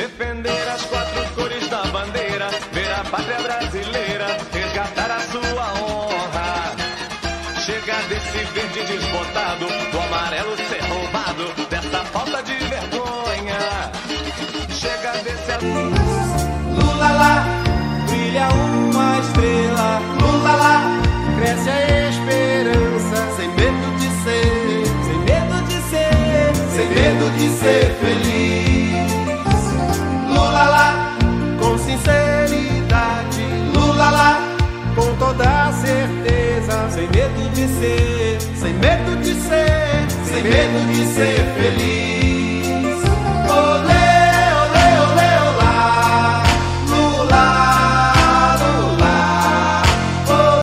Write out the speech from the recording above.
defender as quatro cores da bandeira, ver a pátria brasileira, resgatar a sua honra. Chega desse verde desbotado, do amarelo ser roubado, dessa falta de vergonha. Chega desse azul. Lula lá, brilha uma estrela. Lula lá, cresce a esperança, sem medo de ser, sem medo de ser, sem medo de ser feliz. Sem medo de ser, sem medo de ser, sem medo de ser feliz.